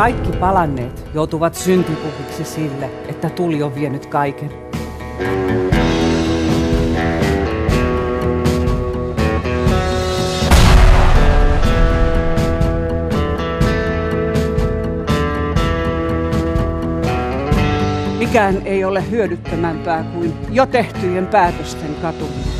Kaikki palanneet joutuvat syntipuhiksi sille, että tuli on vienyt kaiken. Mikään ei ole hyödyttömämpää kuin jo tehtyjen päätösten katuminen.